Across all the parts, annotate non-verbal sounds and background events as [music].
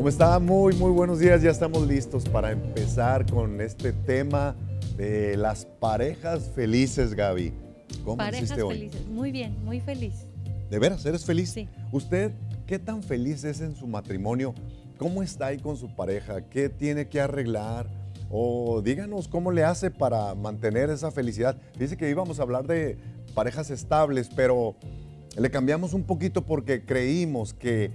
¿Cómo está? Muy, muy buenos días. Ya estamos listos para empezar con este tema de las parejas felices, Gaby. ¿Cómo Parejas hoy? felices. Muy bien, muy feliz. ¿De veras? ¿Eres feliz? Sí. ¿Usted qué tan feliz es en su matrimonio? ¿Cómo está ahí con su pareja? ¿Qué tiene que arreglar? O díganos cómo le hace para mantener esa felicidad. Dice que íbamos a hablar de parejas estables, pero le cambiamos un poquito porque creímos que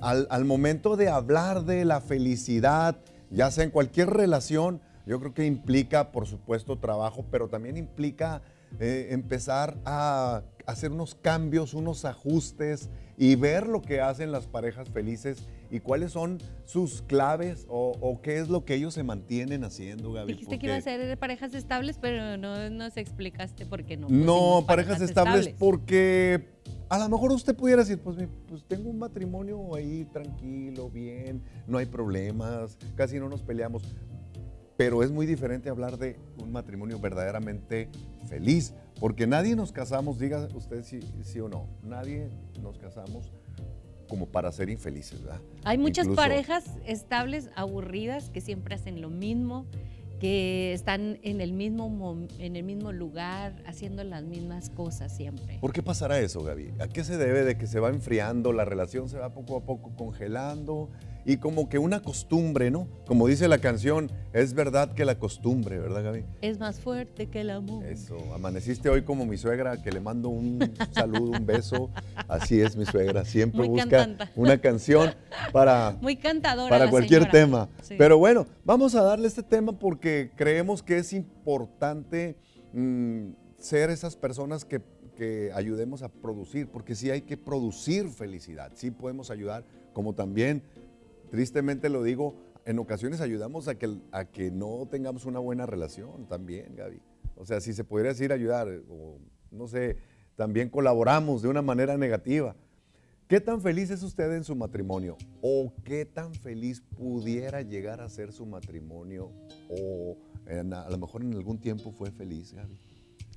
al, al momento de hablar de la felicidad, ya sea en cualquier relación, yo creo que implica, por supuesto, trabajo, pero también implica eh, empezar a hacer unos cambios, unos ajustes y ver lo que hacen las parejas felices y cuáles son sus claves o, o qué es lo que ellos se mantienen haciendo, Gaby. Dijiste que iba a ser parejas estables, pero no nos explicaste por qué no. No, pusimos parejas estables porque a lo mejor usted pudiera decir, pues, pues tengo un matrimonio ahí tranquilo, bien, no hay problemas, casi no nos peleamos. Pero es muy diferente hablar de un matrimonio verdaderamente feliz, porque nadie nos casamos, diga usted si sí o no, nadie nos casamos como para ser infelices, ¿verdad? Hay muchas Incluso- parejas estables, aburridas, que siempre hacen lo mismo, que están en el mismo, en el mismo lugar, haciendo las mismas cosas siempre. ¿Por qué pasará eso, Gaby? ¿A qué se debe de que se va enfriando, la relación se va poco a poco congelando y como que una costumbre, ¿no? Como dice la canción, es verdad que la costumbre, ¿verdad, Gaby? Es más fuerte que el amor. Eso, amaneciste hoy como mi suegra, que le mando un saludo, un beso. Así es mi suegra, siempre Muy busca cantanta. una canción para, [laughs] Muy cantadora. para cualquier señora. tema. Sí. Pero bueno, vamos a darle este tema porque creemos que es importante mm, ser esas personas que, que ayudemos a producir, porque sí hay que producir felicidad, sí podemos ayudar, como también, tristemente lo digo, en ocasiones ayudamos a que, a que no tengamos una buena relación también, Gaby. O sea, si se pudiera decir ayudar, o no sé, también colaboramos de una manera negativa. ¿Qué tan feliz es usted en su matrimonio? ¿O qué tan feliz pudiera llegar a ser su matrimonio? ¿O a lo mejor en algún tiempo fue feliz, Gaby?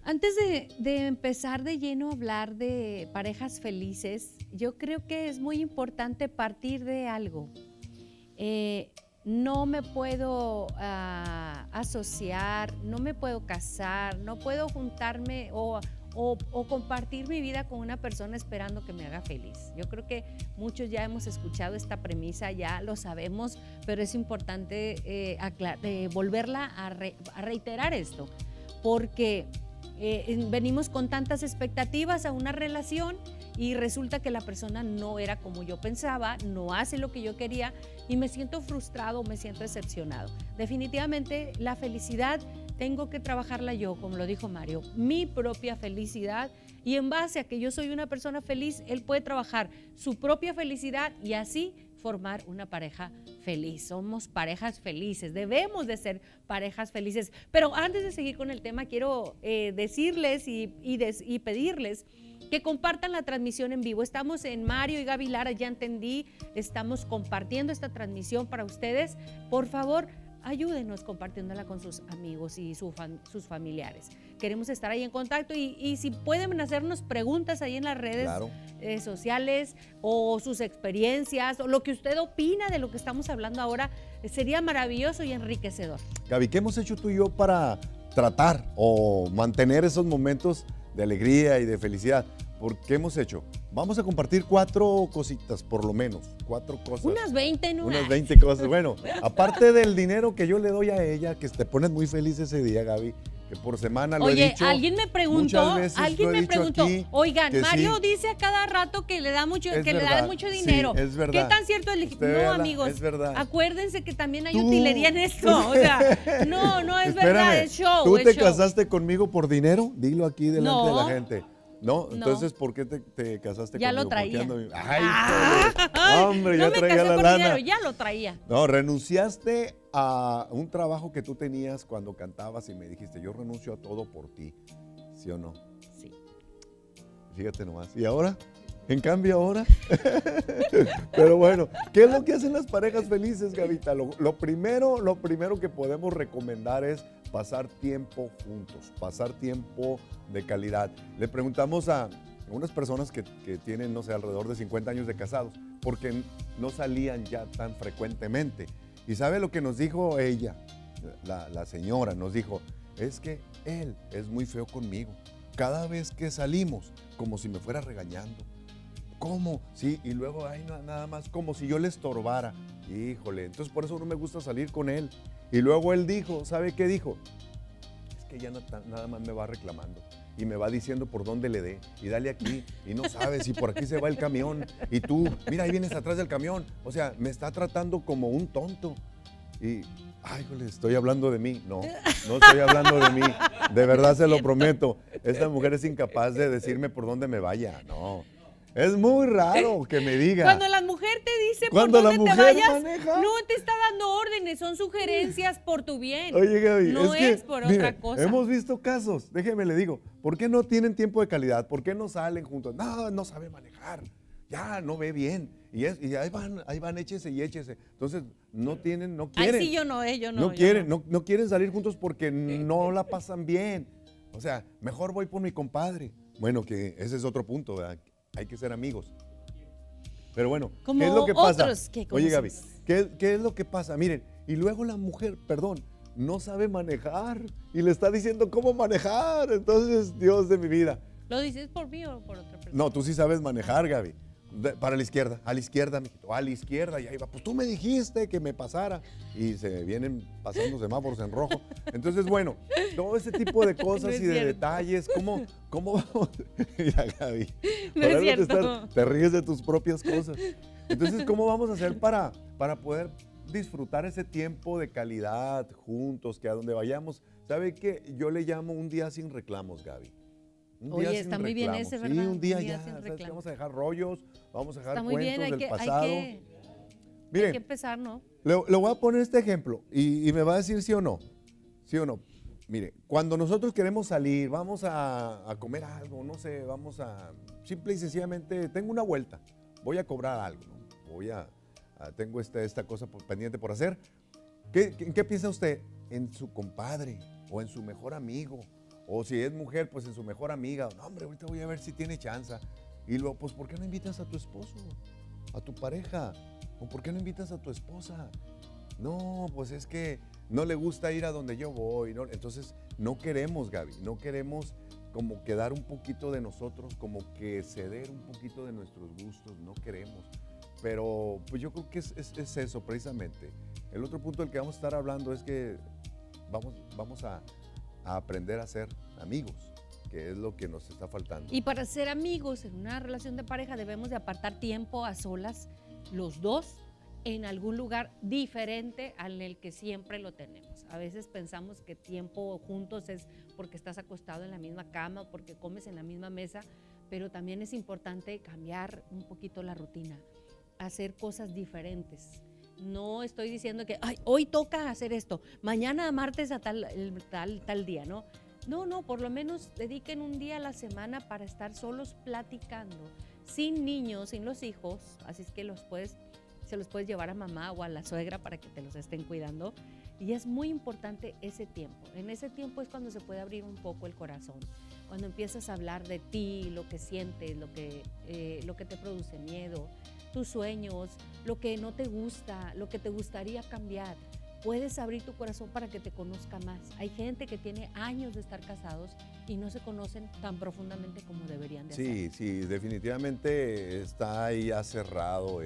Antes de empezar de lleno a hablar de parejas felices, yo creo que es muy importante partir de algo. Eh, no me puedo ah, asociar, no me puedo casar, no puedo juntarme o, compartir mi vida con una persona esperando que me haga feliz. Yo creo que muchos ya hemos escuchado esta premisa, ya lo sabemos, pero es importante eh, eh, volverla a, re- a reiterar esto, porque en- venimos con tantas expectativas a una relación y resulta que la persona no era como yo pensaba, no hace lo que yo quería y me siento frustrado, me siento decepcionado. Definitivamente la felicidad tengo que trabajarla yo, como lo dijo Mario, mi propia felicidad y en base a que yo soy una persona feliz, él puede trabajar su propia felicidad y así formar una pareja feliz. Somos parejas felices, debemos de ser parejas felices. Pero antes de seguir con el tema, quiero eh, decirles y, y pedirles que compartan la transmisión en vivo. Estamos en Mario y Gaby Lara, ya entendí, estamos compartiendo esta transmisión para ustedes. Por favor, ayúdenos compartiéndola con sus amigos y su fam- sus familiares. Queremos estar ahí en contacto y, y si pueden hacernos preguntas ahí en las redes Claro. eh, sociales o sus experiencias o lo que usted opina de lo que estamos hablando ahora, eh, sería maravilloso y enriquecedor. Gaby, ¿qué hemos hecho tú y yo para tratar o mantener esos momentos de alegría y de felicidad? ¿Por qué hemos hecho? Vamos a compartir cuatro cositas, por lo menos, cuatro cosas. Unas 20, ¿no? Unas 20 cosas. Bueno, aparte del dinero que yo le doy a ella, que te pones muy feliz ese día, Gaby, que por semana lo he Oye, dicho. alguien me preguntó, veces alguien he me preguntó, oigan, Mario sí. dice a cada rato que le da mucho, Es que le dan mucho sí, dinero. es verdad. ¿Qué tan cierto es? No, amigos, es verdad. acuérdense que también hay Tú- utilería en esto. O [laughs] sea, no, no es verdad, es show. ¿Tú es te show. casaste conmigo por dinero? Dilo aquí delante de la gente. No, No. entonces, ¿por qué te, te casaste Ya conmigo? lo ¿Por qué traía. ando- Ay, Ah, híjole. hombre, no ya me traía casé la por lana. dinero, ya lo traía. No, renunciaste a un trabajo que tú tenías cuando cantabas y me dijiste, yo renuncio a todo por ti. ¿Sí o no? Sí. Fíjate nomás. ¿Y ahora? En cambio ahora. [laughs] Pero bueno, ¿qué es lo que hacen las parejas felices, Gavita? Lo, lo primero, lo primero que podemos recomendar es pasar tiempo juntos, pasar tiempo de calidad. Le preguntamos a unas personas que, tienen, no sé, alrededor de 50 años de casados, porque no salían ya tan frecuentemente. ¿Y sabe lo que nos dijo ella? La, la señora nos dijo, es que él es muy feo conmigo. Cada vez que salimos, como si me fuera regañando. ¿Cómo? Sí, y luego, ay, nada más, como si yo le estorbara. Híjole, entonces por eso no me gusta salir con él. Y luego él dijo, ¿sabe qué dijo? Es que ya nada más me va reclamando y me va diciendo por dónde le dé y dale aquí y no sabes si por aquí se va el camión y tú, mira, ahí vienes atrás del camión. O sea, me está tratando como un tonto. Y, ay, le estoy hablando de mí. No, no estoy hablando de mí. De verdad se lo prometo. Esta mujer es incapaz de decirme por dónde me vaya. No. Es muy raro que me diga. Cuando la mujer te dice por dónde te vayas, no te está dando órdenes, son sugerencias por tu bien. Oye, Gaby, no es, por otra cosa. Hemos visto casos, déjeme le digo, ¿por qué no tienen tiempo de calidad? ¿Por qué no salen juntos? No, no sabe manejar. Ya no ve bien. Y, es, y ahí van, ahí van, échese y échese. Entonces, no tienen, no quieren. Ay, sí, yo no, eh, no. No quieren, no. no quieren salir juntos porque no la pasan bien. O sea, mejor voy por mi compadre. Bueno, que ese es otro punto, ¿verdad? Hay que ser amigos. Pero bueno, ¿qué es lo que pasa? Oye, Gaby, ¿qué, ¿qué, es lo que pasa? Miren, y luego la mujer, perdón, no sabe manejar y le está diciendo cómo manejar. Entonces, Dios de mi vida. ¿Lo dices por mí o por otra persona? No, tú sí sabes manejar, Gaby para la izquierda, a la izquierda, a la izquierda, y ahí va, pues tú me dijiste que me pasara, y se vienen pasando semáforos en rojo. Entonces, bueno, todo ese tipo de [laughs] cosas y de detalles, ¿cómo, cómo vamos? [laughs] Mira, Gaby, no es cierto. te ríes de tus propias cosas. Entonces, ¿cómo vamos a hacer para, para poder disfrutar ese tiempo de calidad juntos, que a donde vayamos, ¿sabe qué? Yo le llamo un día sin reclamos, Gaby. Oye, está muy bien ese, ¿verdad? Sí, un día, ya. vamos a dejar rollos, vamos a dejar cuentos del pasado. Hay que, hay que empezar, ¿no? Le, voy a poner este ejemplo y, me va a decir sí o no. Sí o no. Mire, cuando nosotros queremos salir, vamos a, comer algo, no sé, vamos a, simple y sencillamente, tengo una vuelta, voy a cobrar algo, voy a, tengo este, esta cosa pendiente por hacer. ¿Qué, ¿Qué piensa usted? En su compadre o en su mejor amigo o si es mujer, pues en su mejor amiga. No, hombre, ahorita voy a ver si tiene chance. Y luego, pues, ¿por qué no invitas a tu esposo? A tu pareja. ¿O por qué no invitas a tu esposa? No, pues es que no le gusta ir a donde yo voy. Entonces, no queremos, Gaby, no queremos como quedar un poquito de nosotros, como que ceder un poquito de nuestros gustos, no queremos. Pero pues yo creo que es, es eso precisamente. El otro punto del que vamos a estar hablando es que vamos, vamos a, a aprender a ser amigos, que es lo que nos está faltando. Y para ser amigos en una relación de pareja debemos de apartar tiempo a solas, los dos, en algún lugar diferente al el que siempre lo tenemos. A veces pensamos que tiempo juntos es porque estás acostado en la misma cama o porque comes en la misma mesa, pero también es importante cambiar un poquito la rutina, hacer cosas diferentes no estoy diciendo que Ay, hoy toca hacer esto, mañana martes a tal, tal, tal día, ¿no? No, no, por lo menos dediquen un día a la semana para estar solos platicando, sin niños, sin los hijos, así es que los puedes, se los puedes llevar a mamá o a la suegra para que te los estén cuidando. Y es muy importante ese tiempo. En ese tiempo es cuando se puede abrir un poco el corazón, cuando empiezas a hablar de ti, lo que sientes, lo que, eh, lo que te produce miedo, tus sueños, lo que no te gusta, lo que te gustaría cambiar. Puedes abrir tu corazón para que te conozca más. Hay gente que tiene años de estar casados y no se conocen tan profundamente como deberían de Sí, sí, definitivamente está ahí ya cerrado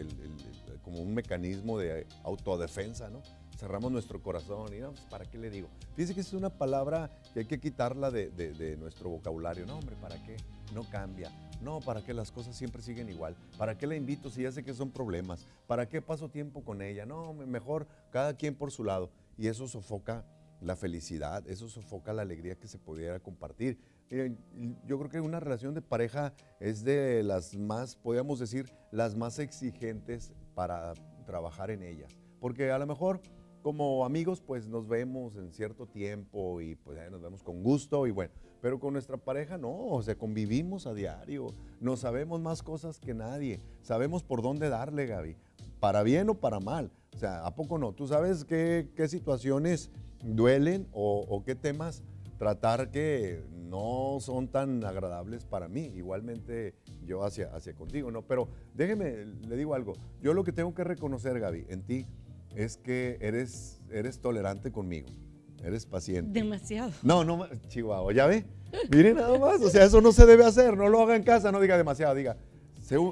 como un mecanismo de autodefensa, ¿no? Cerramos nuestro corazón y no, pues, ¿para qué le digo? Fíjese que es una palabra que hay que quitarla de, de, nuestro vocabulario. No, hombre, ¿para qué? No cambia. No, ¿para qué las cosas siempre siguen igual? ¿Para qué la invito si ya sé que son problemas? ¿Para qué paso tiempo con ella? No, mejor cada quien por su lado. Y eso sofoca la felicidad, eso sofoca la alegría que se pudiera compartir. yo creo que una relación de pareja es de las más, podríamos decir, las más exigentes para trabajar en ellas. Porque a lo mejor como amigos, pues nos vemos en cierto tiempo y pues nos vemos con gusto y bueno, pero con nuestra pareja no, o sea, convivimos a diario, no sabemos más cosas que nadie, sabemos por dónde darle, Gaby, para bien o para mal. O sea, ¿a poco no? ¿Tú sabes qué, situaciones duelen o, qué temas tratar que no son tan agradables para mí, igualmente yo hacia, hacia contigo, ¿no? Pero déjeme, le digo algo, yo lo que tengo que reconocer, Gaby, en ti, es que eres, eres tolerante conmigo, eres paciente. Demasiado. No, no, Chihuahua, ¿ya ve? Mire nada más, o sea, eso no se debe hacer, no lo haga en casa, no diga demasiado, diga,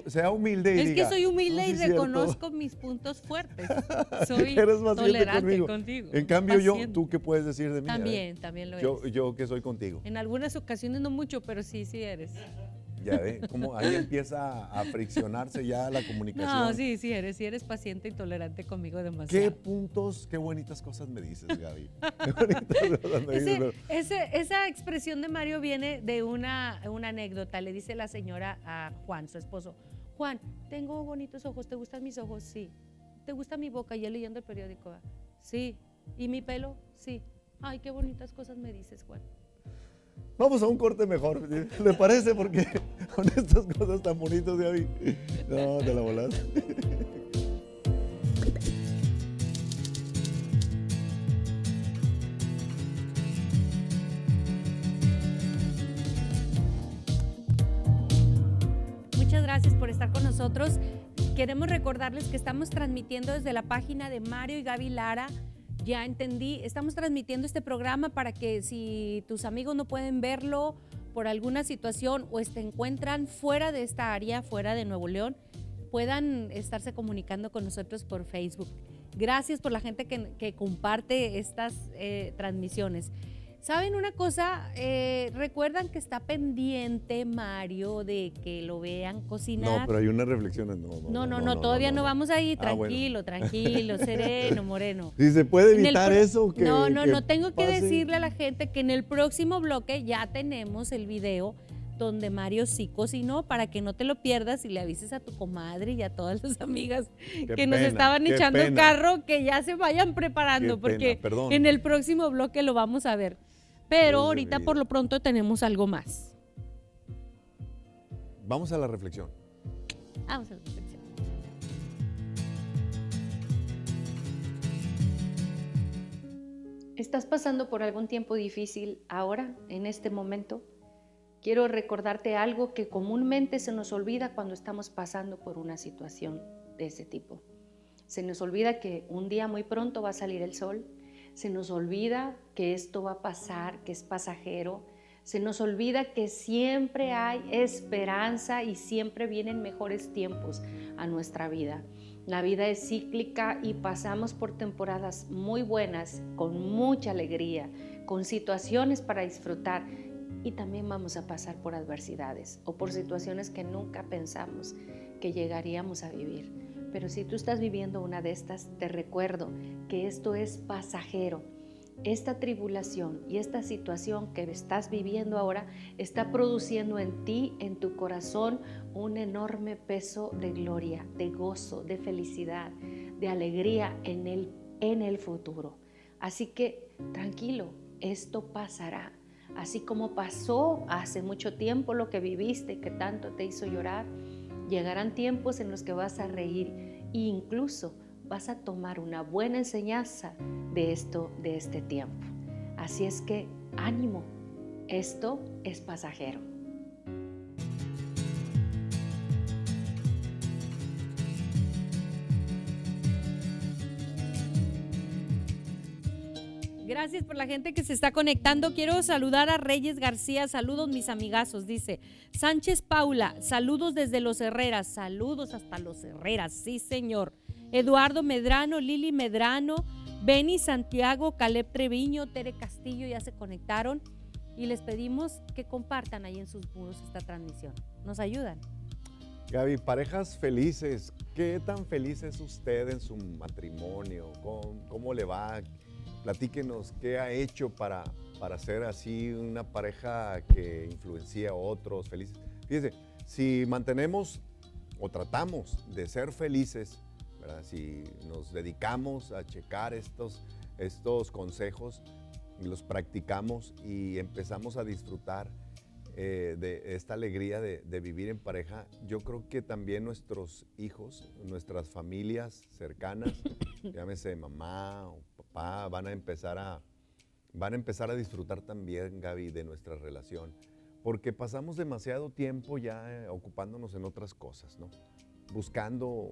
sea humilde y es diga. que soy humilde y reconozco mis puntos fuertes. [laughs] Soy tolerante contigo. En cambio, yo, ¿tú qué puedes decir de mí? También, también lo yo, eres. Yo que soy contigo. En algunas ocasiones no mucho, pero sí, sí eres. Ya ve, como ahí empieza a friccionarse ya la comunicación. No, sí, sí eres, sí eres paciente y tolerante conmigo demasiado. ¿Qué puntos, qué bonitas cosas me dices, Gaby? [laughs] Qué bonitas cosas me dices. esa expresión de Mario viene de una, una anécdota. Le dice la señora a Juan, su esposo, Juan, tengo bonitos ojos, ¿te gustan mis ojos? Sí. ¿Te gusta mi boca? Y él leyendo el periódico. Sí. ¿Y mi pelo? Sí. Ay, qué bonitas cosas me dices, Juan. Vamos a un corte mejor, ¿le parece? Porque con estas cosas tan bonitas de hoy, no, te la volaste. Muchas gracias por estar con nosotros. Queremos recordarles que estamos transmitiendo desde la página de Mario y Gaby Lara ya entendí, estamos transmitiendo este programa para que si tus amigos no pueden verlo por alguna situación o se encuentran fuera de esta área, fuera de Nuevo León, puedan estarse comunicando con nosotros por Facebook. Gracias por la gente que, comparte estas eh, transmisiones. ¿Saben una cosa? Eh, Recuerdan que está pendiente Mario de que lo vean cocinar. No, pero hay unas reflexiones. No, no, no, no, todavía no, vamos ahí. Ah, tranquilo, tranquilo, sereno, [laughs] moreno. Si se puede evitar eso. Que, no, no, no. Tengo que decirle a la gente que en el próximo bloque ya tenemos el video donde Mario sí cocinó para que no te lo pierdas y le avises a tu comadre y a todas las amigas que nos estaban echando el carro que ya se vayan preparando porque en el próximo bloque lo vamos a ver. Pero ahorita por lo pronto tenemos algo más. Vamos a la reflexión. Vamos a la reflexión. ¿Estás pasando por algún tiempo difícil ahora, en este momento? Quiero recordarte algo que comúnmente se nos olvida cuando estamos pasando por una situación de ese tipo. Se nos olvida que un día muy pronto va a salir el sol, se nos olvida que esto va a pasar, que es pasajero, se nos olvida que siempre hay esperanza y siempre vienen mejores tiempos a nuestra vida. La vida es cíclica y pasamos por temporadas muy buenas, con mucha alegría, con situaciones para disfrutar y también vamos a pasar por adversidades o por situaciones que nunca pensamos que llegaríamos a vivir. Pero si tú estás viviendo una de estas, te recuerdo que esto es pasajero. Esta tribulación y esta situación que estás viviendo ahora está produciendo en ti, en tu corazón, un enorme peso de gloria, de gozo, de felicidad, de alegría en el, en el futuro. Así que tranquilo, esto pasará. Así como pasó hace mucho tiempo lo que viviste que tanto te hizo llorar, Llegarán tiempos en los que vas a reír e incluso vas a tomar una buena enseñanza de esto, de este tiempo. Así es que ánimo, esto es pasajero. Gracias por la gente que se está conectando. Quiero saludar a Reyes García. Saludos, mis amigazos. Dice Sánchez Paula. Saludos desde Los Herreras. Saludos hasta Los Herreras. Sí, señor. Eduardo Medrano, Lili Medrano, Beni Santiago, Caleb Treviño, Tere Castillo ya se conectaron. Y les pedimos que compartan ahí en sus muros esta transmisión. ¿Nos ayudan? Gaby, parejas felices. ¿Qué tan feliz es usted en su matrimonio? ¿Cómo, cómo le va? Platíquenos qué ha hecho para, para ser así una pareja que influencia a otros felices. Fíjese, si mantenemos o tratamos de ser felices, si nos dedicamos a checar estos, estos consejos los practicamos y empezamos a disfrutar eh, de esta alegría de, de, vivir en pareja, yo creo que también nuestros hijos, nuestras familias cercanas, [coughs] llámese mamá o van a empezar a van a empezar a disfrutar también, Gaby, de nuestra relación. Porque pasamos demasiado tiempo ya eh, ocupándonos en otras cosas, ¿no? Buscando,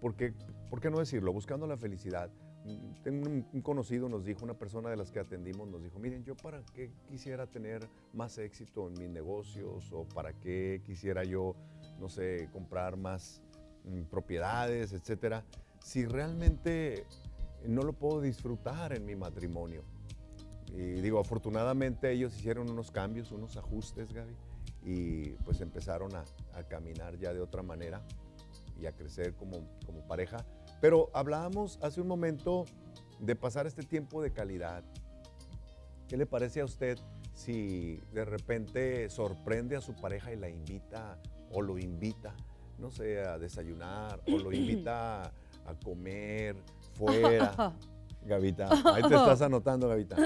¿por qué no decirlo? Buscando la felicidad. Un conocido, nos dijo, una persona de las que atendimos, nos dijo, miren, yo para qué quisiera tener más éxito en mis negocios o para qué quisiera yo, no sé, comprar más mm, propiedades, etcétera, si realmente no lo puedo disfrutar en mi matrimonio. Y digo, afortunadamente ellos hicieron unos cambios, unos ajustes, Gaby, y pues empezaron a, caminar ya de otra manera y a crecer como, como pareja. Pero hablábamos hace un momento de pasar este tiempo de calidad. ¿Qué le parece a usted si de repente sorprende a su pareja y la invita o lo invita, no sé, a desayunar o lo invita a comer fuera? [laughs] Gavita, [laughs] ahí te estás anotando, Gavita.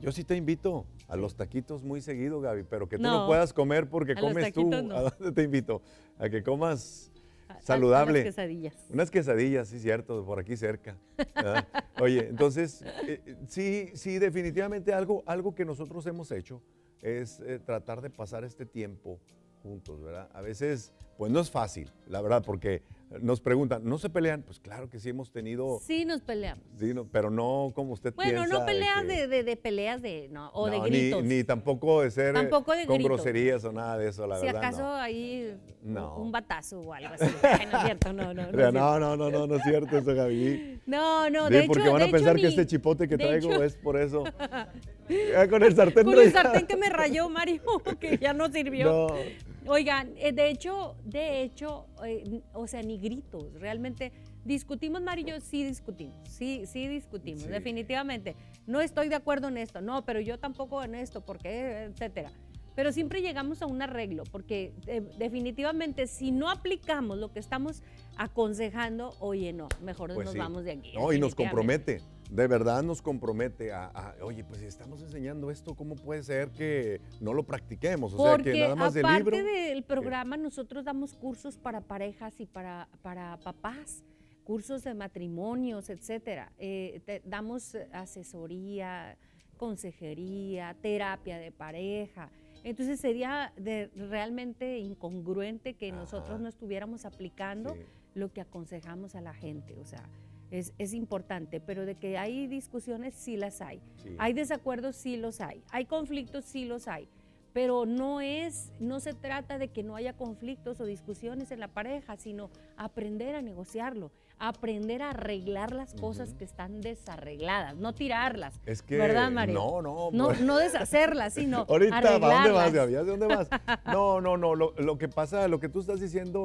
Yo sí te invito a los taquitos muy seguido, Gaby, pero que tú no, No. puedas comer porque comes tú. no. ¿A dónde te invito? A que comas saludable. Las quesadillas. Unas quesadillas, sí, cierto, por aquí cerca. ¿verdad? [laughs] Oye, entonces, eh, eh, sí, sí, definitivamente algo, algo que nosotros hemos hecho es eh, tratar de pasar este tiempo juntos, ¿verdad? A veces, pues no es fácil, la verdad, porque nos preguntan, ¿no se pelean? Pues claro que sí hemos tenido, Sí nos peleamos. sí, no, pero no como usted Bueno, piensa. no peleas que- de, de- de peleas de, no, o de no, gritos. Ni, ni tampoco de ser Tampoco de con gritos. groserías o nada de eso, la si verdad. acaso no. ahí un- No. un batazo o algo así. [laughs] Ay, no es cierto, no, no. No, no, no, no, no, no es cierto eso, Gaby. [laughs] no, no, Sí, de porque hecho, van a de pensar que este chipote que de traigo hecho- es por eso. [laughs] Con el sartén Con el sartén que me rayó, Mario, que ya no sirvió. No, Oigan, eh, de hecho, de hecho, eh, o sea, ni gritos. Realmente discutimos, Mario yo sí discutimos, sí, sí discutimos, Sí. definitivamente. No estoy de acuerdo en esto, no, pero yo tampoco en esto, porque, etcétera. Pero siempre llegamos a un arreglo, porque eh, definitivamente si no aplicamos lo que estamos aconsejando, oye, no, mejor Pues nos sí. vamos de aquí. no, y nos compromete. De verdad nos compromete a, a, oye, pues si estamos enseñando esto, ¿cómo puede ser que no lo practiquemos? O sea, Porque que nada más del aparte libro. del programa, nosotros damos cursos para parejas y para, para papás, cursos de matrimonios, etcétera. Eh, te- damos asesoría, consejería, terapia de pareja. Entonces sería de- realmente incongruente que nosotros no estuviéramos aplicando Sí. lo que aconsejamos a la gente. O sea, es, es importante, pero de que hay discusiones, sí las hay. Sí. Hay desacuerdos, sí los hay. Hay conflictos, sí los hay. Pero no es, no se trata de que no haya conflictos o discusiones en la pareja, sino aprender a negociarlo, aprender a arreglar las cosas que están desarregladas, no tirarlas. Es que. ¿Verdad, Mario? No, no. No, pues- no deshacerlas, sino [laughs] Ahorita, ¿para dónde vas, arreglarlas. Gaby? ¿Hacia dónde vas? [laughs] No, no, no. Lo, lo que pasa, lo que tú estás diciendo,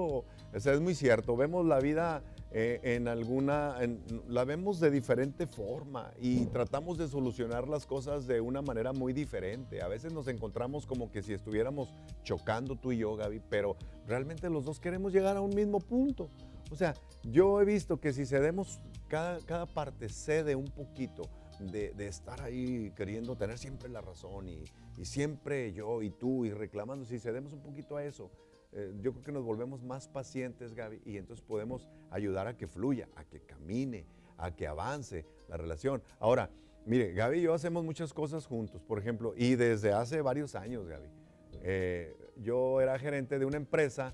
o sea, es muy cierto. Vemos la vida eh, en alguna, en- la vemos de diferente forma y tratamos de solucionar las cosas de una manera muy diferente. A veces nos encontramos como que si estuviéramos chocando tú y yo, Gaby, pero realmente los dos queremos llegar a un mismo punto. O sea, yo he visto que si cedemos, cada, cada parte cede un poquito de, de estar ahí queriendo tener siempre la razón y, y siempre yo y tú y reclamando, si cedemos un poquito a eso, eh, yo creo que nos volvemos más pacientes, Gaby, y entonces podemos ayudar a que fluya, a que camine, a que avance la relación. Ahora, mire, Gaby y yo hacemos muchas cosas juntos, por ejemplo, y desde hace varios años, Gaby. Eh, yo era gerente de una empresa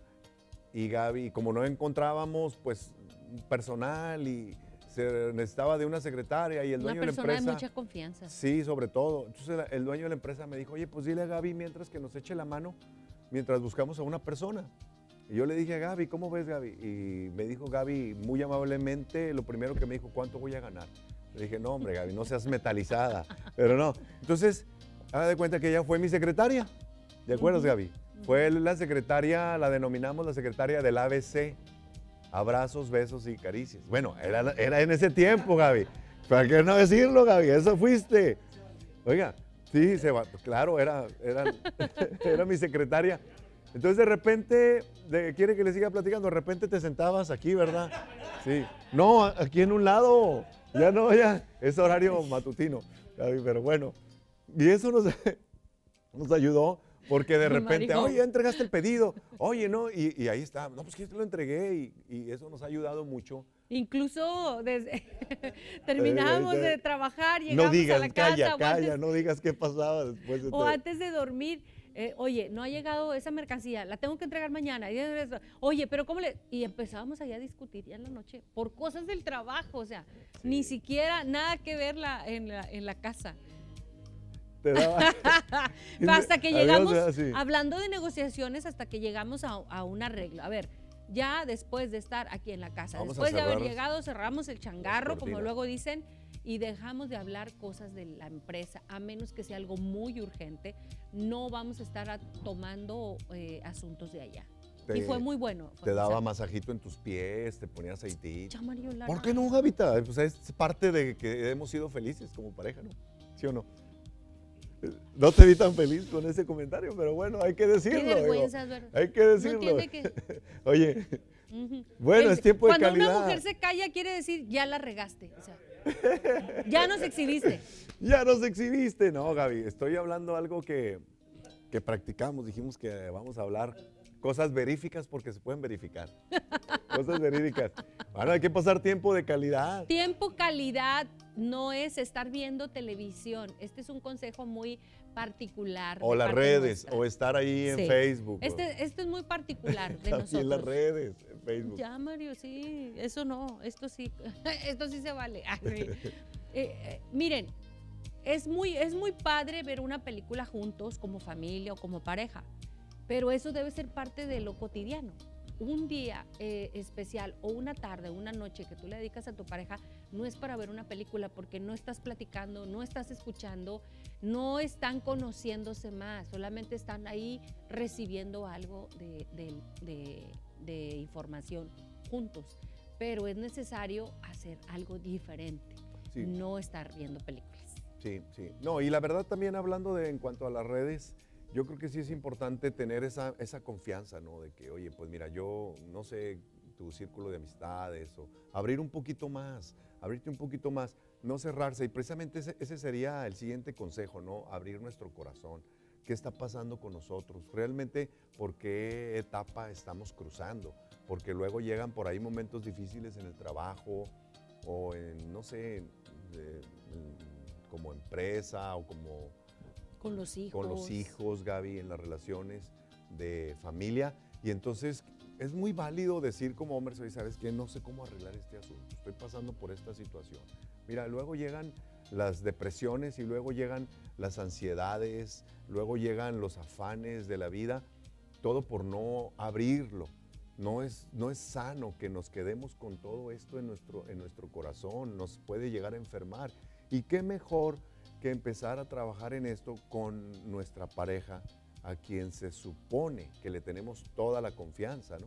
y Gaby, como no encontrábamos pues personal y se necesitaba de una secretaria y el Una dueño de la persona empresa... de mucha confianza. Sí, sobre todo. Entonces el dueño de la empresa me dijo, oye, pues dile a Gaby mientras que nos eche la mano, mientras buscamos a una persona. Y yo le dije a Gaby, ¿cómo ves Gaby? Y me dijo Gaby muy amablemente, lo primero que me dijo, ¿cuánto voy a ganar? Le dije, no hombre Gaby, no seas metalizada. [laughs] Pero no. Entonces, haga de cuenta que ella fue mi secretaria. ¿De acuerdo, Ujú. Gaby? Fue la secretaria, la denominamos la secretaria del ABC. Abrazos, besos y caricias. Bueno, era, en ese tiempo, Gaby. ¿Para qué no decirlo, Gaby? Eso fuiste. Oiga, sí, se va, claro, era, [laughs] era, mi secretaria. Entonces de repente, de- quiere que le siga platicando, de repente te sentabas aquí, ¿verdad? Sí. No, aquí en un lado. Ya no, ya, es horario matutino, Gaby, pero bueno. Y eso nos, [laughs] nos ayudó porque de [laughs] repente, oye, ya entregaste el pedido, oye, ¿no? Y, y ahí está, no, pues que te lo entregué y, y eso nos ha ayudado mucho Incluso desde [laughs] terminábamos de trabajar, llegamos no digas, a la casa. calla, calla, antes- no digas qué pasaba después de o todo. antes de dormir, eh, oye, no ha llegado esa mercancía, la tengo que entregar mañana. y. Oye, pero ¿cómo le...? Y empezábamos allá a discutir ya en la noche por cosas del trabajo, o sea, ni siquiera nada que ver la- en, la, en la casa. Te daba- [laughs] hasta que llegamos, hablando de negociaciones, hasta que llegamos a, a un arreglo. A ver, ya después de estar aquí en la casa, Vamos después de haber llegado, cerramos el changarro, como luego dicen, y dejamos de hablar cosas de la empresa, a menos que sea algo muy urgente. No vamos a estar a- tomando eh, asuntos de allá. y fue muy bueno. fue- Te daba masajito en tus pies, te ponía aceitito. ¿Por qué no, Gavita? Pues es parte de que hemos sido felices como pareja, ¿no? ¿Sí o no? No te vi tan feliz con ese comentario, pero bueno, hay que Qué decirlo. digo. vergüenza. Hay que decirlo. que... [laughs] Oye. Bueno, El- es tiempo de Cuando una calidad. mujer se calla, quiere decir ya la regaste. o sea, ya nos exhibiste. [laughs] ya nos exhibiste. No, Gaby, estoy hablando algo que, que practicamos. Dijimos que vamos a hablar cosas veríficas porque se pueden verificar. [laughs] cosas verídicas. Bueno, hay que pasar tiempo de calidad. Tiempo calidad no es estar viendo televisión. Este es un consejo muy particular. O las redes, nuestra. o estar ahí en Sí. Facebook. Este, este es muy particular de También nosotros. las redes, en Facebook. Ya, Mario, sí, eso no, esto sí, [laughs] esto sí se vale. [laughs] [laughs] Eh, eh, miren, es muy, es muy padre ver una película juntos como familia o como pareja, pero eso debe ser parte de lo cotidiano. Un día eh, especial o una tarde, una noche que tú le dedicas a tu pareja, no es para ver una película porque no estás platicando, no estás escuchando, no están conociéndose más, solamente están ahí recibiendo algo de, de- de- de información juntos. Pero es necesario hacer algo diferente, Sí. no estar viendo películas. Sí, sí. No, y la verdad también hablando de en cuanto a las redes, yo creo que sí es importante tener esa, esa confianza, ¿no? De que, oye, pues mira, yo no sé tu círculo de amistades o abrir un poquito más, abrirte un poquito más, no cerrarse. Y precisamente ese, ese sería el siguiente consejo, ¿no? Abrir nuestro corazón. ¿Qué está pasando con nosotros? Realmente, ¿por qué etapa estamos cruzando? Porque luego llegan por ahí momentos difíciles en el trabajo o en, no sé, de- en- como empresa o como Con los hijos. con los hijos, Gaby, en las relaciones de familia. Y entonces es muy válido decir como hombre, ¿sabes qué? No sé cómo arreglar este asunto. Estoy pasando por esta situación. Mira, luego llegan las depresiones y luego llegan las ansiedades, luego llegan los afanes de la vida, todo por no abrirlo. No es, no es sano que nos quedemos con todo esto en nuestro, en nuestro corazón, nos puede llegar a enfermar. Y qué mejor que empezar a trabajar en esto con nuestra pareja, a quien se supone que le tenemos toda la confianza, ¿no?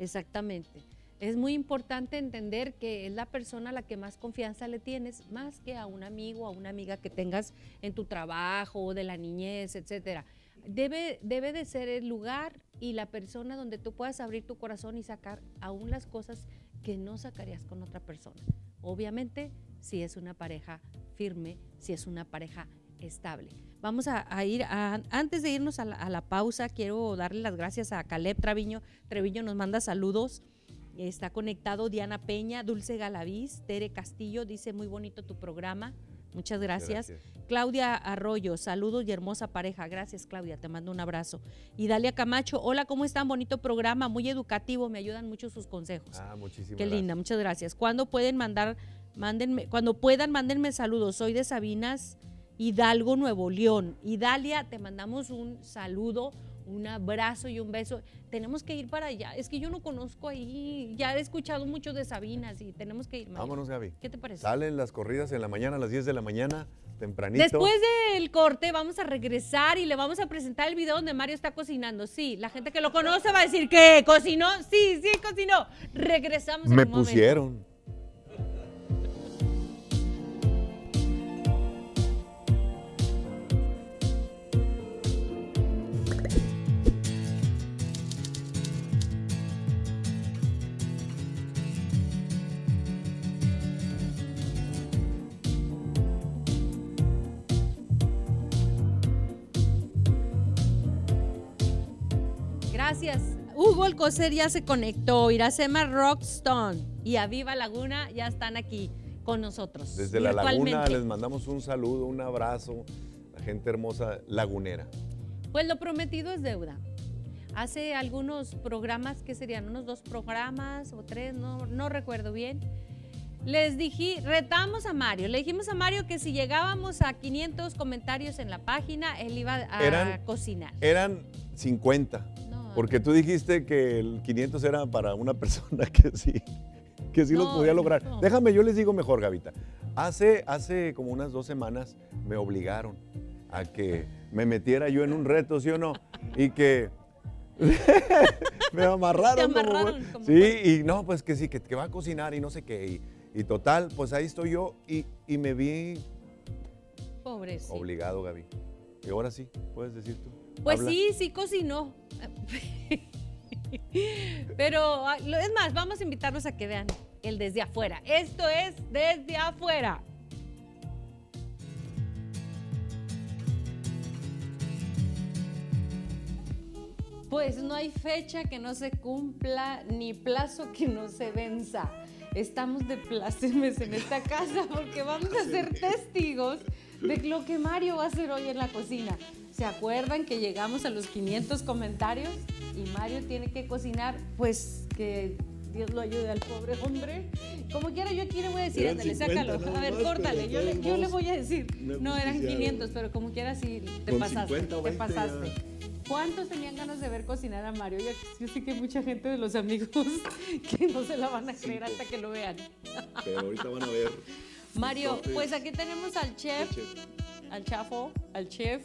Exactamente. Es muy importante entender que es la persona a la que más confianza le tienes, más que a un amigo a una amiga que tengas en tu trabajo de la niñez, etcétera. Debe, debe de ser el lugar y la persona donde tú puedas abrir tu corazón y sacar aún las cosas que no sacarías con otra persona. Obviamente, si es una pareja firme, si es una pareja estable. Vamos a, a ir, a- antes de irnos a la, a la pausa, quiero darle las gracias a Caleb Traviño. Treviño nos manda saludos. Está conectado Diana Peña, Dulce Galaviz, Tere Castillo, dice muy bonito tu programa. Muchas gracias. Claudia Arroyo, saludos y hermosa pareja. Gracias, Claudia, te mando un abrazo. Y Dalia Camacho, hola, ¿cómo están? Bonito programa, muy educativo, me ayudan mucho sus consejos. Ah, muchísimas Qué linda, muchas gracias. ¿Cuándo pueden mandar, mándenme, cuando puedan, mándenme saludos? Soy de Sabinas Hidalgo, Nuevo León. Y Dalia, te mandamos un saludo, un abrazo y un beso. Tenemos que ir para allá. Es que yo no conozco ahí, ya he escuchado mucho de Sabinas y tenemos que ir. Maya. Vámonos, Gaby. ¿Qué te parece? Salen las corridas en la mañana, a las 10 de la mañana, tempranito. Después del corte vamos a regresar y le vamos a presentar el video donde Mario está cocinando. Sí, la gente que lo conoce va a decir que cocinó. Sí, sí, cocinó. Regresamos. en Me un momento. Gracias. Hugo Alcocer ya se conectó. Iracema Rockstone. y a Viva Laguna ya están aquí con nosotros. Desde la laguna les mandamos un saludo, un abrazo, la gente hermosa lagunera. Pues lo prometido es deuda. Hace algunos programas, ¿qué serían? Unos dos programas o tres, no, no recuerdo bien. Les dije, retamos a Mario, le dijimos a Mario que si llegábamos a 500 comentarios en la página, él iba a cocinar. Eran 50, porque tú dijiste que el 500 era para una persona [laughs] que sí que sí lo podía lograr. Déjame, yo les digo mejor, Gavita. Hace, hace como unas dos semanas me obligaron a que me metiera yo en un reto, ¿sí o no? Y que [laughs] me amarraron. sí, y no, pues que sí, que, va a cocinar y no sé qué. Y, total, pues ahí estoy yo y, y me vi Pobre. obligado, Gaby. Y ahora sí, puedes decir tú. Pues sí, sí cocinó. [laughs] Pero ah, es más, vamos a invitarlos a que vean el desde afuera. Esto es desde afuera. Pues no hay fecha que no se cumpla ni plazo que no se venza. Estamos de plácemes en esta casa porque vamos a ser testigos de lo que Mario va a hacer hoy en la cocina. ¿Se acuerdan que llegamos a los 500 comentarios y Mario tiene que cocinar? Pues que Dios lo ayude al pobre hombre. Como quiera, yo aquí le voy a decir, ándale, sácalo. A ver, córtale. Yo le, yo le, voy a decir. No, eran 500, pero como quiera, sí, te pasaste. te pasaste. ¿Cuántos tenían ganas de ver cocinar a Mario? Yo, sé que hay mucha gente de los amigos [laughs] que no se la van a creer hasta que lo vean. Pero ahorita van a ver. Mario, pues aquí tenemos al chef, al chafo, al chef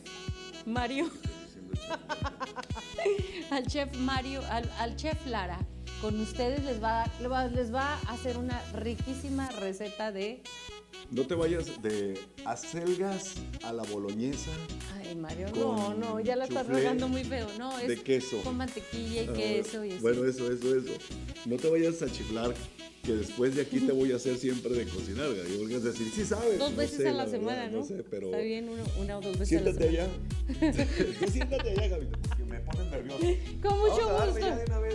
Mario. [laughs] al chef Mario, al, al chef Lara con ustedes les va, les va a hacer una riquísima receta de... No te vayas de acelgas a la boloñesa. Ay, Mario, no, no, ya la estás regando muy feo. No, es de queso. con mantequilla y ah, queso y Bueno, eso, eso, eso. No te vayas a chiflar que después de aquí te voy a hacer siempre de cocinar, Y Porque a decir, sí sabes. Dos veces a la semana, ¿no? No sé, pero... Está bien, una, o dos veces siéntate a la semana. Siéntate allá. [laughs] Siéntate allá, Gaby, porque me pones nervioso. [laughs] Con mucho gusto.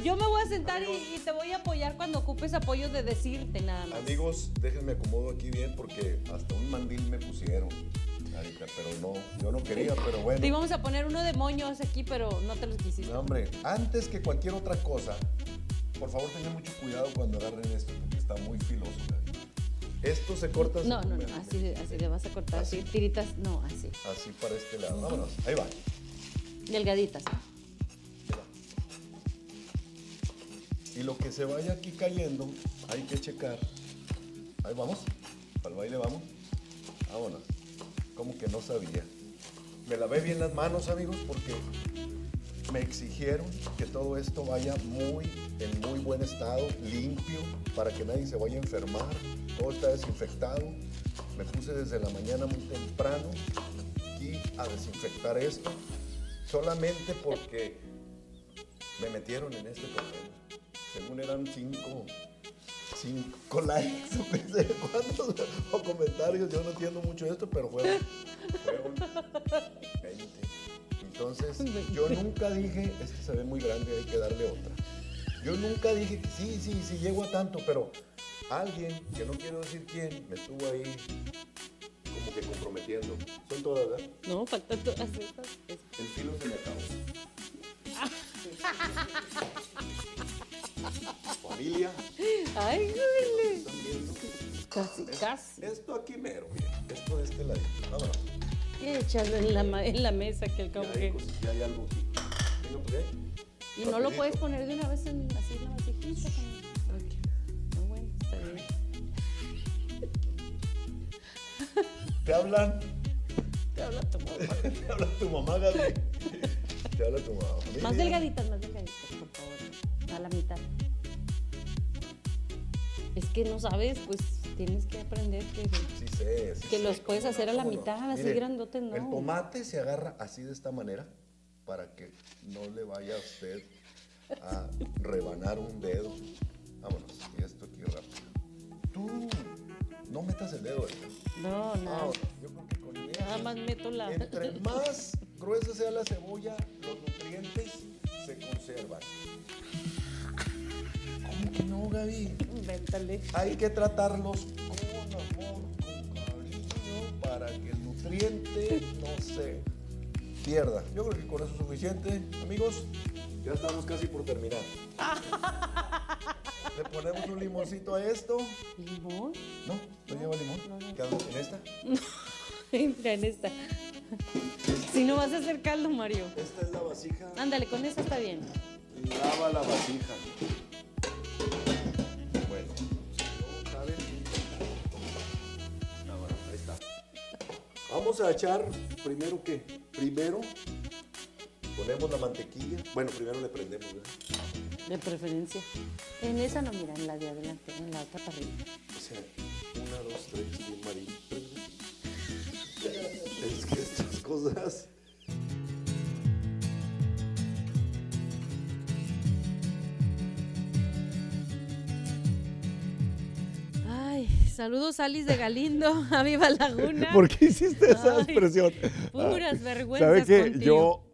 Yo me voy a sentar y, te voy a apoyar cuando ocupes apoyo de decirte nada más. Amigos, déjenme acomodo aquí bien porque hasta un mandil me pusieron. pero no, yo no quería, pero bueno. Te íbamos a poner uno de moños aquí, pero no te los quisiste. No, hombre, antes que cualquier otra cosa, por favor tengan mucho cuidado cuando agarren esto, porque está muy filoso. Esto se corta. No, no, no, así, así le vas a cortar, así, tiritas, no, así. Así para este lado, vámonos, ahí va. Delgaditas. Y lo que se vaya aquí cayendo, hay que checar. Ahí vamos, al baile vamos. Vámonos. Como que no sabía. Me lavé bien las manos, amigos, porque me exigieron que todo esto vaya muy en muy buen estado, limpio, para que nadie se vaya a enfermar. Todo está desinfectado. Me puse desde la mañana muy temprano aquí a desinfectar esto, solamente porque me metieron en este problema. Según eran cinco, cinco likes, [laughs] no sé cuántos, o comentarios. Yo no entiendo mucho esto, pero fueron, fueron 20. Entonces, yo nunca dije, este se ve muy grande, hay que darle otra. Yo nunca dije que sí, sí, sí, llego a tanto, pero alguien, que no quiero decir quién, me estuvo ahí como que comprometiendo. ¿Son todas, verdad? No, faltan todas estas. El filo Ay, güey. Casi, casi. Esto aquí mero, mira. Esto de este lado. Vámonos. Échalo en la, en la mesa que el cabo que. Ya hay algo aquí. Venga, pues, ¿eh? Y no lo puedes poner de una vez en, así en la vasijita. No, bueno, está bien. ¿Te hablan? Te habla tu mamá. [laughs] Te habla tu mamá, Gaby. [laughs] Te habla tu mamá. Más delgaditas, más delgaditas, por favor. A la mitad. Que no sabes, pues tienes que aprender que, sí sé, sí que los puedes hacer a la mitad, así grandotes no. El tomate se agarra así de esta manera para que no le vaya a usted a rebanar un dedo. Vámonos, y esto aquí rápido. Tú no metas el dedo. No, no. yo creo que con Nada más meto la. Entre [laughs] más gruesa sea la cebolla, los nutrientes se conservan. Que no, Gaby. Invéntale. Hay que tratarlos con amor, con cariño, para que el nutriente no se pierda. Yo creo que con eso es suficiente. Amigos, ya estamos casi por terminar. [laughs] Le ponemos un limoncito a esto. ¿Limón? ¿No? ¿No lleva limón? ¿Qué hago? ¿En esta? [laughs] Mira, en esta. [laughs] Si no vas a hacer caldo, Mario. Esta es la vasija. Ándale, con esa está bien. Lava la vasija. Vamos a echar primero qué? Primero ponemos la mantequilla. Bueno, primero le prendemos, ¿verdad? De preferencia. En esa no, mira, en la de adelante, en la otra para arriba. O sea, una, dos, tres, bien María. Es que estas cosas. Saludos Alice de Galindo, [laughs] a Viva Laguna. ¿Por qué hiciste esa Ay, expresión? Puras vergüenzas ¿Sabe qué? contigo.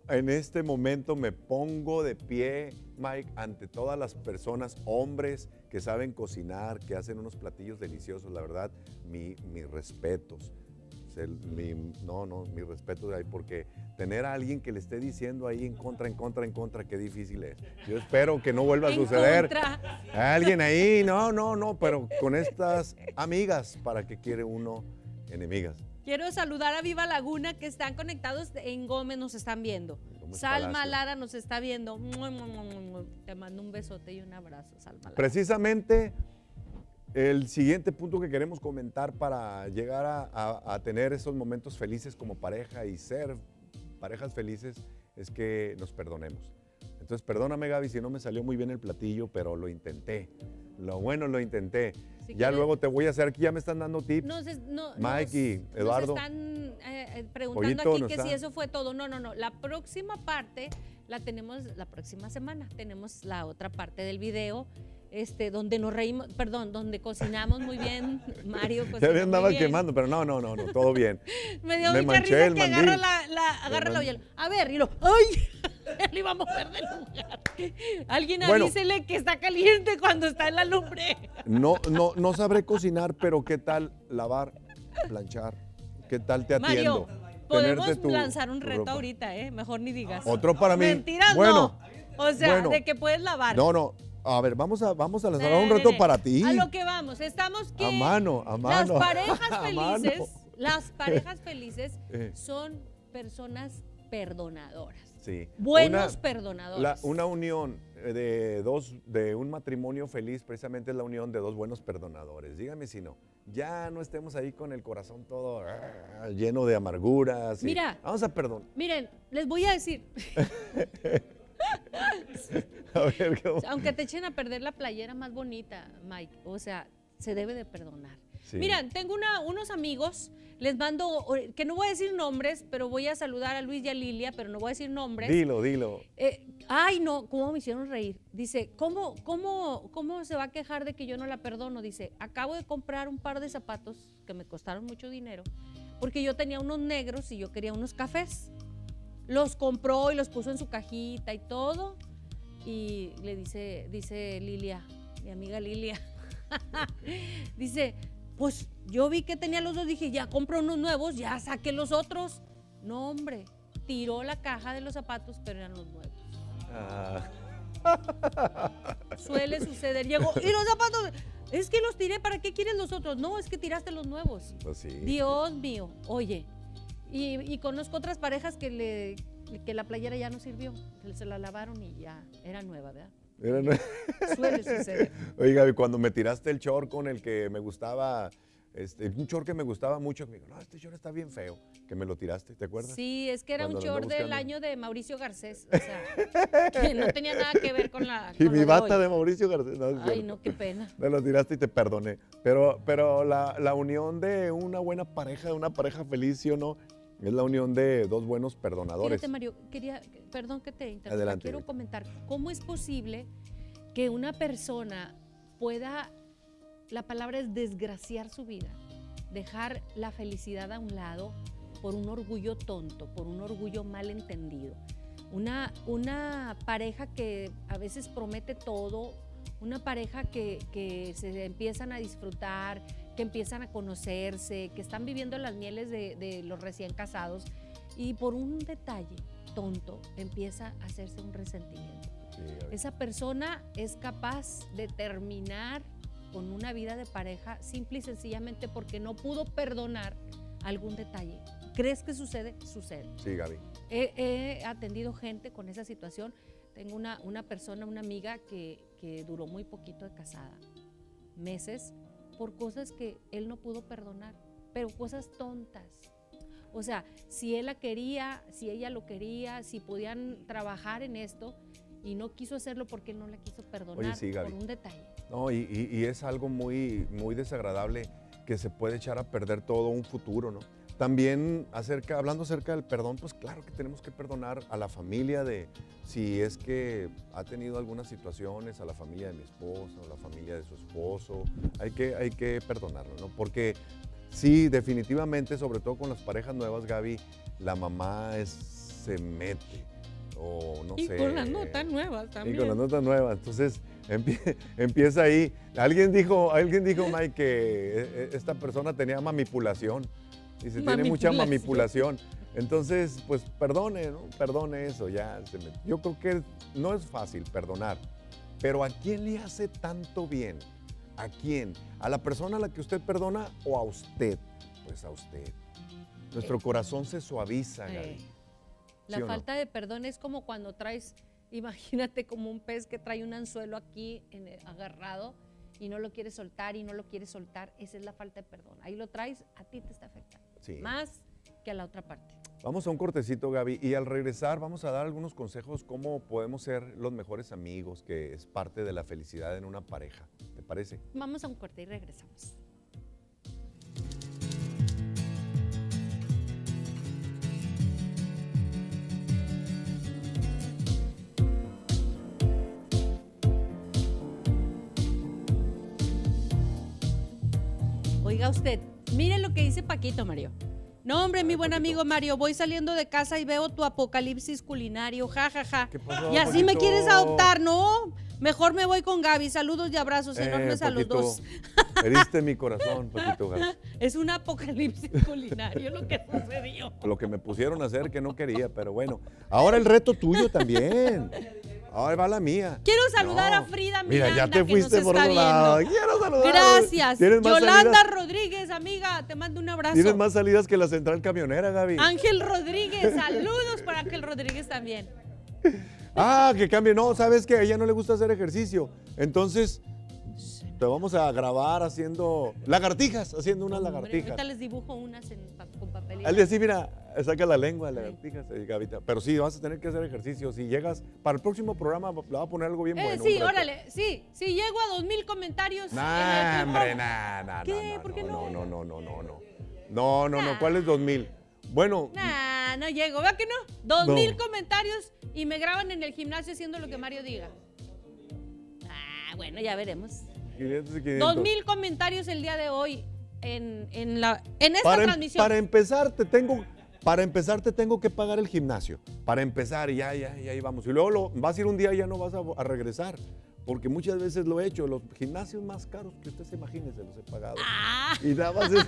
Yo en este momento me pongo de pie, Mike, ante todas las personas, hombres que saben cocinar, que hacen unos platillos deliciosos. La verdad, mi- mis respetos. Mi- no, no, mis respetos ahí, porque tener a alguien que le esté diciendo ahí en contra, en contra, en contra, qué difícil es. Yo espero que no vuelva a suceder. contra. Alguien ahí, no, no, no, pero con estas amigas, ¿para qué quiere uno enemigas? Quiero saludar a Viva Laguna que están conectados en Gómez, nos están viendo. Salma Palacio. Lara nos está viendo. Te mando un besote y un abrazo, Salma Lara. Precisamente el siguiente punto que queremos comentar para llegar a, a- a tener esos momentos felices como pareja y ser parejas felices es que nos perdonemos. Entonces, perdóname Gaby si no me salió muy bien el platillo, pero lo intenté. Lo bueno lo intenté. Si ya luego te voy a hacer aquí, ya me están dando tips. Nos, es- no- Mike y nos- Eduardo. Nos están eh, eh, preguntando Pollito, aquí ¿no que está? si eso fue todo. No, no, no. La próxima parte la tenemos la próxima semana. Tenemos la otra parte del video. Este, donde nos reímos, perdón, donde cocinamos muy bien, [laughs] Mario Ya me andaba quemando, pero no, no, no, no, todo bien. [laughs] Me dio Me mucha risa el que mandil. agarra la, la, agarra la olla. A ver, y lo, ¡ay! [laughs] Le iba a mover del lugar. Alguien Bueno. avísele que está caliente cuando está en la lumbre. No, no, no sabré cocinar, pero ¿qué tal lavar, planchar? ¿Qué tal te atiendo? Mario, podemos tu- lanzar un reto ahorita, ¿eh? Mejor ni digas. Otro para mí. Mentiras Bueno, no. O sea, bueno. de que puedes lavar. No, no. A ver, vamos a, vamos a lanzar un reto para ti. A lo que vamos, estamos que A mano, a mano. las parejas [laughs] felices, las parejas [laughs] felices Eh. son personas perdonadoras. Sí. Buenos Una- perdonadores. la- una unión eh, de dos, de un matrimonio feliz, precisamente es la unión de dos buenos perdonadores. Dígame si no. Ya no estemos ahí con el corazón todo ah, lleno de amarguras. y- Mira. Vamos a perdonar. Miren, les voy a decir, [laughs] [laughs] A ver, ¿cómo? aunque te echen a perder la playera más bonita, Mike, o sea, se debe de perdonar. Sí. Miren, tengo una- unos amigos, les mando, que no voy a decir nombres, pero voy a saludar a Luis y a Lilia, pero no voy a decir nombres. Dilo, dilo. Eh, ay, no, cómo me hicieron reír. Dice, ¿cómo, cómo, ¿cómo se va a quejar de que yo no la perdono? Dice, acabo de comprar un par de zapatos que me costaron mucho dinero, porque yo tenía unos negros y yo quería unos cafés. Los compró y los puso en su cajita y todo. Y le dice, dice Lilia, mi amiga Lilia, [laughs] dice, pues yo vi que tenía los dos, dije, ya compro unos nuevos, ya saqué los otros. No, hombre, tiró la caja de los zapatos, pero eran los nuevos. Ah, [laughs] Suele suceder. Llegó, y los zapatos, es que los tiré, ¿para qué quieres los otros? No, es que tiraste los nuevos. pues sí. Dios mío, oye. Y, y conozco otras parejas que, le, que la playera ya no sirvió, se la lavaron y ya era nueva, ¿verdad? Era nue- [laughs] Suele suceder. Oiga, y cuando me tiraste el short con el que me gustaba, este, un short que me gustaba mucho, me dijo, no, este short está bien feo, que me lo tiraste, ¿te acuerdas? Sí, es que era un Cuando short del año de Mauricio Garcés, o sea, [laughs] que no tenía nada que ver con la... [laughs] Y con mi bata de Mauricio Garcés. No, Ay, cierto. no, qué pena. Me lo tiraste y te perdoné. Pero, pero la, la unión de una buena pareja, de una pareja feliz, ¿sí o no? Es la unión de dos buenos perdonadores. Fíjate, Mario, quería, perdón que te interrumpa, Adelante, quiero comentar, ¿cómo es posible que una persona pueda, la palabra es desgraciar su vida, dejar la felicidad a un lado por un orgullo tonto, por un orgullo mal entendido? Una, una pareja que a veces promete todo, una pareja que, que se empiezan a disfrutar, que empiezan a conocerse, que están viviendo las mieles de, de los recién casados y por un detalle tonto empieza a hacerse un resentimiento. Sí. Esa persona es capaz de terminar con una vida de pareja simple y sencillamente porque no pudo perdonar algún detalle. ¿Crees que sucede? Sucede. Sí, Gaby. He, he atendido gente con esa situación. Tengo una, una persona, una amiga que, que duró muy poquito de casada, meses, por cosas que él no pudo perdonar, pero cosas tontas. O sea, si él la quería, si ella lo quería, si podían trabajar en esto y no quiso hacerlo porque él no la quiso perdonar sí, Gaby. por un detalle. No, y, y- y es algo muy, muy desagradable que se puede echar a perder todo un futuro, ¿no? También acerca, hablando acerca del perdón, pues claro que tenemos que perdonar a la familia de, si es que ha tenido algunas situaciones, a la familia de mi esposa, o la familia de su esposo, hay que, hay que perdonarlo, ¿no? Porque sí, definitivamente, sobre todo con las parejas nuevas, Gaby, la mamá es, se mete, o no y sé. con las notas nuevas Y también. con las notas nuevas. Entonces empie- empieza ahí. Alguien dijo, alguien dijo, Mike, que eh, eh, esta persona tenía manipulación. Dice, [laughs] tiene mucha Manipulación. Entonces, pues perdone, ¿no? Perdone eso, ya. se me- Yo creo que no es fácil perdonar. Pero ¿a quién le hace tanto bien? ¿A quién? ¿A la persona a la que usted perdona o a usted? Pues a usted. Nuestro corazón se suaviza, Eh, Gaby. La ¿Sí o no? falta de perdón es como cuando traes, [laughs] imagínate como un pez que trae un anzuelo aquí en el- agarrado y no lo quiere soltar y no lo quiere soltar. Esa es la falta de perdón. Ahí lo traes, a ti te está afectando. Sí. Más que a la otra parte. Vamos a un cortecito, Gaby, y al regresar vamos a dar algunos consejos cómo podemos ser los mejores amigos, que es parte de la felicidad en una pareja. ¿Te parece? Vamos a un corte y regresamos. Oiga usted, mire lo que dice Paquito, Mario. No, hombre, mi buen amigo Mario, voy saliendo de casa y veo tu apocalipsis culinario, ja, ja, ja. ¿Qué pasó, y así me quieres adoptar, ¿no? Mejor me voy con Gaby. Saludos y abrazos enormes a los Eh, dos. Heriste mi [laughs] corazón, Paquito Gaby. Es un apocalipsis culinario lo que sucedió. Lo que me pusieron a hacer que no quería, pero bueno. Ahora el reto tuyo también. [laughs] Ahora va la mía. Quiero saludar No. a Frida Mira, ya Miranda, te que fuiste nos por está otro lado. viendo. Quiero saludar. Gracias. ¿Tienes más Yolanda salidas? Rodríguez, amiga, te mando un abrazo. Tienes más salidas que la central camionera, Gaby. Ángel Rodríguez, saludos para Ángel Rodríguez también. Ah, que cambie. No, sabes que a ella no le gusta hacer ejercicio. Entonces, te vamos a grabar haciendo lagartijas, haciendo unas Hombre, lagartijas. Ahorita les dibujo unas en con papel. Al sí, mira, saca la lengua, lagartijas, eh, Gavita. Pero sí, vas a tener que hacer ejercicio. Si llegas, para el próximo programa le voy a poner algo bien Eh, bueno. sí, órale, sí, si llego a dos mil comentarios. Nah, hombre, nah, nah, ¿Qué? nah, ¿Por qué no, no? no, no, no, no, no. No, no, no, Nah. ¿cuál es 2000? Bueno, Nah, no llego, ¿verdad que no? Dos No. mil comentarios y me graban en el gimnasio haciendo lo que Mario diga. Ah, bueno, ya veremos. 500 y 500. Dos mil comentarios el día de hoy en, en, la, en esta para, em- transmisión. para empezar, te tengo, para empezar, te tengo que pagar el gimnasio. Para empezar, y ya, ya, ya ahí vamos. Y luego lo, vas a ir un día y ya no vas a, a regresar. Porque muchas veces lo he hecho. Los gimnasios más caros que usted se imagine se los he pagado. Ah, Y nada más es-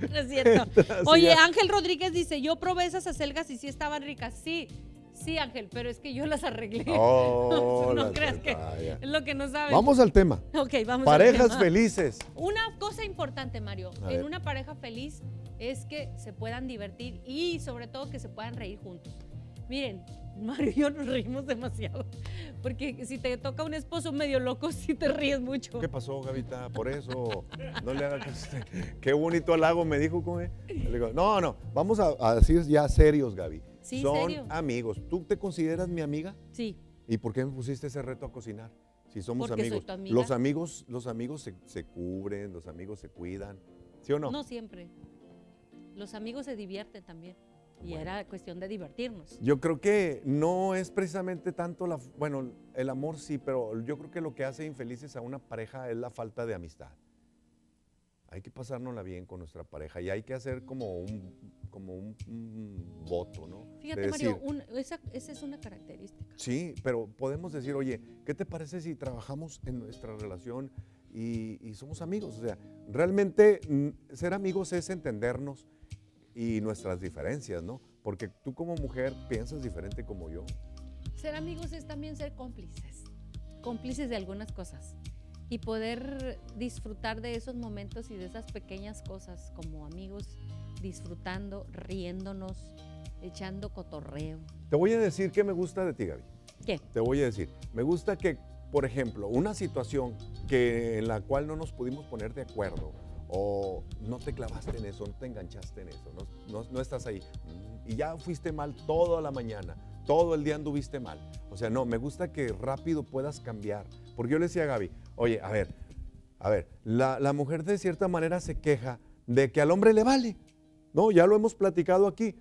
[laughs] no es cierto. [laughs] Así Oye. Ángel Rodríguez dice, yo probé esas acelgas y sí estaban ricas. Sí, sí, Ángel, pero es que yo las arreglé. [laughs] Oh, no las- creas que vaya. es lo que no sabes. Vamos al tema. Ok, vamos al Parejas tema. felices. Una cosa importante, Mario, A en ver. una pareja feliz es que se puedan divertir y sobre todo que se puedan reír juntos. Miren, [laughs] Mario y yo nos reímos demasiado, porque si te toca un esposo medio loco, [laughs] sí te ríes mucho. ¿Qué pasó, Gavita? Por eso, no le haga caso. Qué bonito halago me dijo. ¿cómo es? Le digo, no, no, vamos a, a decir ya serios, Gaby. Sí, Son serio. amigos. ¿Tú te consideras mi amiga? Sí, ¿Y por qué me pusiste ese reto a cocinar? Si somos Porque soy amigos. tu amiga. Los amigos, los amigos se, se cubren, los amigos se cuidan. ¿Sí o no? no. siempre. Los amigos se divierten también. Y Bueno. era cuestión de divertirnos. Yo creo que no es precisamente tanto la, bueno, el amor sí, pero yo creo que lo que hace infelices a una pareja es la falta de amistad. Hay que pasárnosla bien con nuestra pareja y hay que hacer como un, como un, un voto, ¿no? De Fíjate, Mario, decir, un- esa, esa es una característica. Sí, pero podemos decir, oye, ¿qué te parece si trabajamos en nuestra relación y, y somos amigos? O sea, realmente ser amigos es entendernos y nuestras diferencias, ¿no? Porque tú como mujer piensas diferente como yo. Ser amigos es también ser cómplices, cómplices de algunas cosas y poder disfrutar de esos momentos y de esas pequeñas cosas como amigos, disfrutando, riéndonos, echando cotorreo. Te voy a decir qué me gusta de ti, Gaby. ¿Qué? Te voy a decir, me gusta que, por ejemplo, una situación que en la cual no nos pudimos poner de acuerdo o no te clavaste en eso, no te enganchaste en eso, no, no- no estás ahí y ya fuiste mal toda la mañana, todo el día anduviste mal. O sea, no, me gusta que rápido puedas cambiar. Porque yo le decía a Gaby, oye, a ver, a ver, la, la mujer de cierta manera se queja de que al hombre le vale. No, ya lo hemos platicado aquí.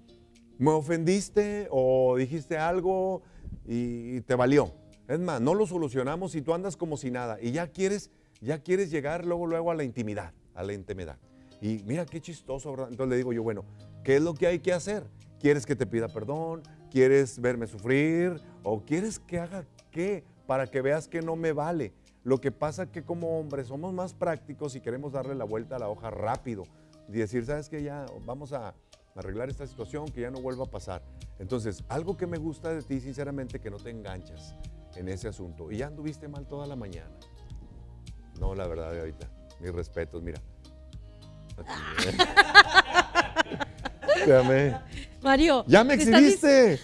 Me ofendiste o dijiste algo y te valió. Es más, no lo solucionamos y tú andas como si nada y ya quieres, ya quieres llegar luego, luego a la intimidad, a la intimidad. Y mira qué chistoso, ¿verdad? Entonces le digo yo, bueno, ¿qué es lo que hay que hacer? ¿Quieres que te pida perdón? ¿Quieres verme sufrir? ¿O quieres que haga qué? Para que veas que no me vale. Lo que pasa que como hombres somos más prácticos y queremos darle la vuelta a la hoja rápido y decir, ¿sabes qué? Ya vamos a arreglar esta situación, que ya no vuelva a pasar. Entonces, algo que me gusta de ti, sinceramente, que no te enganchas en ese asunto. Y ya anduviste mal toda la mañana. No, la verdad, ahorita. Mis respetos, mira. [laughs] Mario. ya me exhibiste.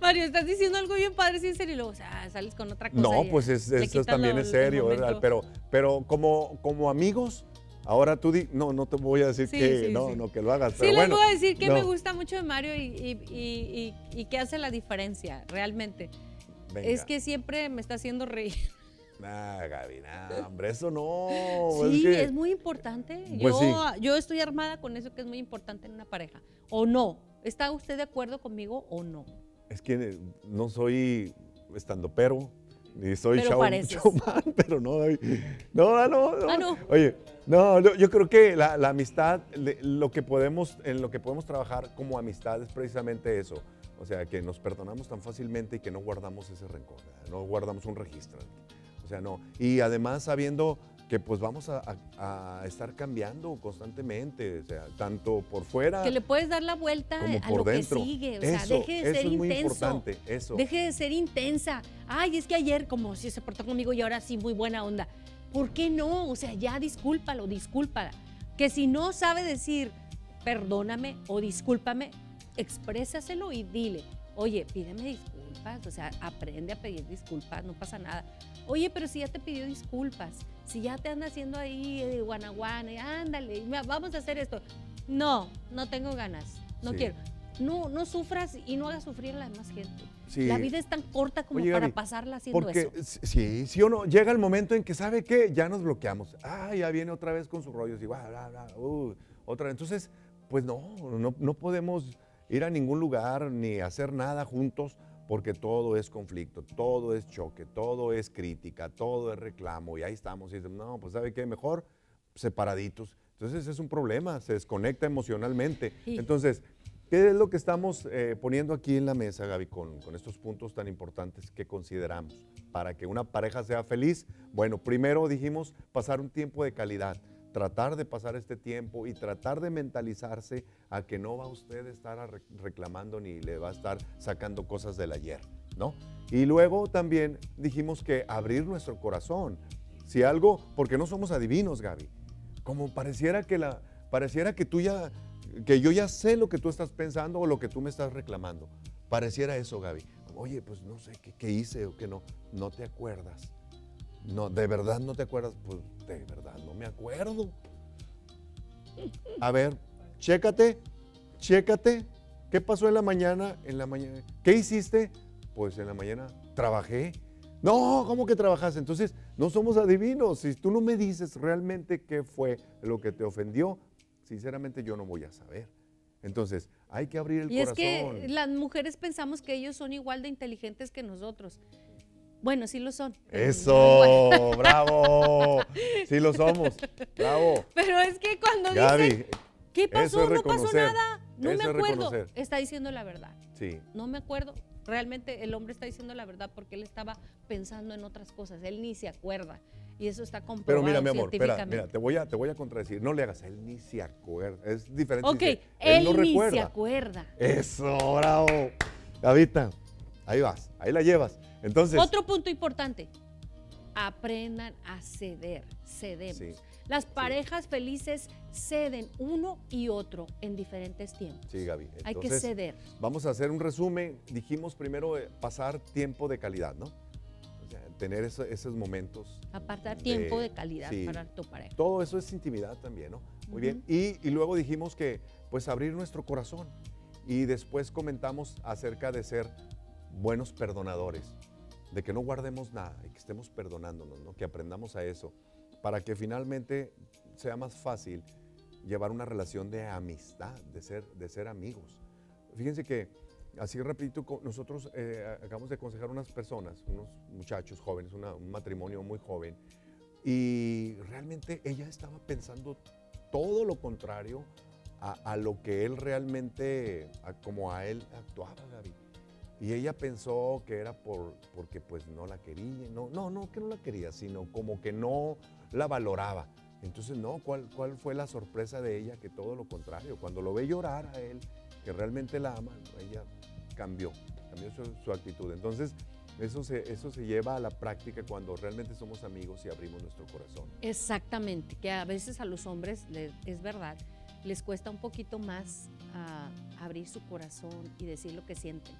Mario, estás diciendo algo bien padre, sí, en serio, y luego o sea, sales con otra cosa. No, pues es- esto también lo- es serio, ¿verdad? Pero, pero como, como amigos, ahora tú di, no, no te voy a decir Sí, que sí, no, sí. no que lo hagas. Sí, pero les bueno, voy a decir que me gusta mucho de Mario y, y, y, y- que hace la diferencia, realmente. Venga. Es que siempre me está haciendo reír. Nah, Gaby, nah, hombre, eso no. sí, es muy importante. Pues yo, yo estoy armada con eso que es muy importante en una pareja. ¿O no? ¿Está usted de acuerdo conmigo o no? Es que no soy estandopero, ni soy showman, pero [laughs] no, no, no, no. Ah, no. Oye, no, yo creo que la, la amistad, lo que podemos, en lo que podemos trabajar como amistad es precisamente eso. O sea, que nos perdonamos tan fácilmente y que no guardamos ese rencor, ¿verdad? no guardamos un registro. O sea, no. Y además sabiendo que pues vamos a, a- a estar cambiando constantemente, o sea, tanto por fuera Que le puedes dar la vuelta como a por lo dentro. que sigue. O sea, Eso, deje de eso ser es muy intenso. importante, eso. Deje de ser intensa. Ay, es que ayer como si se portó conmigo y ahora sí muy buena onda. ¿Por qué no? O sea, ya discúlpalo, discúlpala. Que si no sabe decir perdóname o discúlpame, exprésaselo y dile, oye, pídeme disculpas, o sea, aprende a pedir disculpas, no pasa nada. Oye, pero si ya te pidió disculpas, si ya te anda haciendo ahí eh, guanaguana, y ándale, vamos a hacer esto. No, no tengo ganas, no Sí. quiero. No, no sufras y no hagas sufrir a la demás gente. Sí. La vida es tan corta como Oye, para Gaby, pasarla haciendo Porque eso. sí, sí o no, llega el momento en que sabe que ya nos bloqueamos. Ah, ya viene otra vez con sus rollos y bla, bla, bla, uh, otra. Entonces, pues no, no, no podemos ir a ningún lugar ni hacer nada juntos porque todo es conflicto, todo es choque, todo es crítica, todo es reclamo y ahí estamos y dicen, no, pues sabe qué, mejor separaditos. Entonces es un problema, se desconecta emocionalmente. Sí. Entonces, ¿qué es lo que estamos eh, poniendo aquí en la mesa, Gaby, con, con estos puntos tan importantes que consideramos para que una pareja sea feliz? Bueno, primero dijimos pasar un tiempo de calidad, tratar de pasar este tiempo y tratar de mentalizarse a que no va usted a estar reclamando ni le va a estar sacando cosas del ayer, ¿no? Y luego también dijimos que abrir nuestro corazón. Si algo, porque no somos adivinos, Gaby. Como pareciera que la pareciera que tú ya que yo ya sé lo que tú estás pensando o lo que tú me estás reclamando. Pareciera eso, Gaby. Oye, pues no sé qué, qué hice o qué no. No te acuerdas. No, de verdad no te acuerdas. Pues de verdad no me acuerdo. A ver, chécate, chécate. ¿Qué pasó en la mañana? En la mañana. ¿Qué hiciste? Pues en la mañana trabajé. No, ¿cómo que trabajaste? Entonces, no somos adivinos. Si tú no me dices realmente qué fue lo que te ofendió, sinceramente yo no voy a saber. Entonces, hay que abrir el Y es corazón. que las mujeres pensamos que ellos son igual de inteligentes que nosotros. Bueno, sí lo son. Eso, bravo. [laughs] Sí lo somos. Bravo. Pero es que cuando Gaby, dicen, ¿qué pasó? es no pasó nada. No me Eso acuerdo. Está diciendo la verdad. Sí. No me acuerdo. Realmente el hombre está diciendo la verdad porque él estaba pensando en otras cosas. Él ni se acuerda. Y eso está comprobado Pero mira, mi amor, espera, mira, te voy a, te voy a contradecir. No le hagas, él ni se acuerda. Es diferente. Ok, dice, él, no ni recuerda. se acuerda. Eso, bravo. Gavita, ahí vas, ahí la llevas. Entonces, Otro punto importante. Aprendan a ceder. Cedemos. Sí, Las parejas felices ceden uno y otro en diferentes tiempos. sí, Gaby. Hay que Entonces, ceder. Vamos a hacer un resumen. Dijimos primero eh, pasar tiempo de calidad, ¿no? O sea, tener eso- esos momentos. Apartar tiempo de- de calidad sí. para tu pareja. Todo eso es intimidad también, ¿no? Muy bien. Y, y luego dijimos que, pues, abrir nuestro corazón. Y después comentamos acerca de ser buenos perdonadores, de que no guardemos nada y que estemos perdonándonos, ¿no? Que aprendamos a eso, para que finalmente sea más fácil llevar una relación de amistad, de ser, de ser amigos. Fíjense que, así rapidito, co- nosotros eh, acabamos de aconsejar unas personas, unos muchachos jóvenes, una- un matrimonio muy joven, y realmente ella estaba pensando todo lo contrario a, a lo que él realmente, a como a él actuaba, Gaby. Y ella pensó que era por, porque pues no la quería, no, no, no que no la quería, sino como que no la valoraba. Entonces, no, ¿cuál, ¿cuál fue la sorpresa de ella? Que todo lo contrario, cuando lo ve llorar a él, que realmente la ama, ella cambió, cambió su, su actitud. Entonces, eso se, eso se lleva a la práctica cuando realmente somos amigos y abrimos nuestro corazón. Exactamente, que a veces a los hombres, le- es verdad, les cuesta un poquito más ah, abrir su corazón y decir lo que sienten.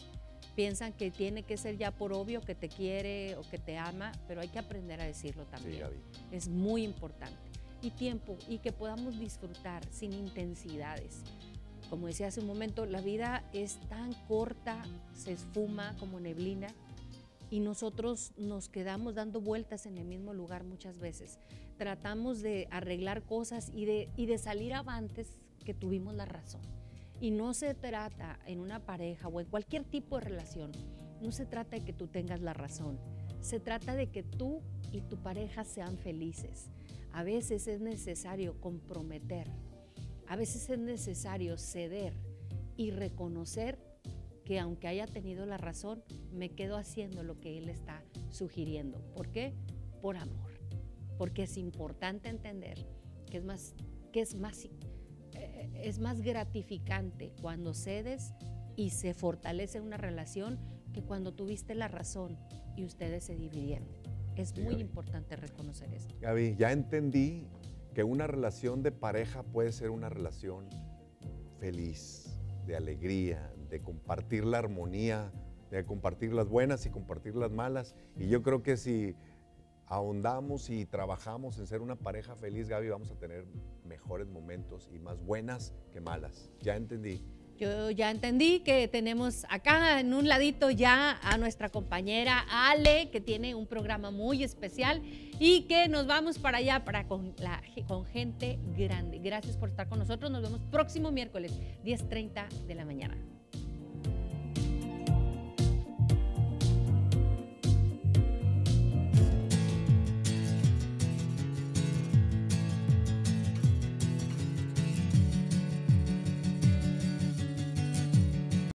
Piensan que tiene que ser ya por obvio que te quiere o que te ama, pero hay que aprender a decirlo también. Es muy importante. Y tiempo, y que podamos disfrutar sin intensidades. Como decía hace un momento, la vida es tan corta, se esfuma como neblina, y nosotros nos quedamos dando vueltas en el mismo lugar muchas veces. Tratamos de arreglar cosas y de, y de salir avantes que tuvimos la razón. Y no se trata en una pareja o en cualquier tipo de relación, no se trata de que tú tengas la razón, se trata de que tú y tu pareja sean felices. A veces es necesario comprometer, a veces es necesario ceder y reconocer que aunque haya tenido la razón, me quedo haciendo lo que él está sugiriendo. ¿Por qué? Por amor. Porque es importante entender que es más, que es más, eh, es más gratificante cuando cedes y se fortalece una relación que cuando tuviste la razón y ustedes se dividieron. Es Sí, muy Gaby. importante reconocer esto. Gaby, ya entendí que una relación de pareja puede ser una relación feliz, de alegría, de compartir la armonía, de compartir las buenas y compartir las malas. Y yo creo que si ahondamos y trabajamos en ser una pareja feliz, Gaby, vamos a tener mejores momentos y más buenas que malas. Ya entendí. Yo ya entendí que tenemos acá en un ladito ya a nuestra compañera Ale, que tiene un programa muy especial y que nos vamos para allá para con, con gente grande. Gracias por estar con nosotros. Nos vemos próximo miércoles, 10.30 de la mañana.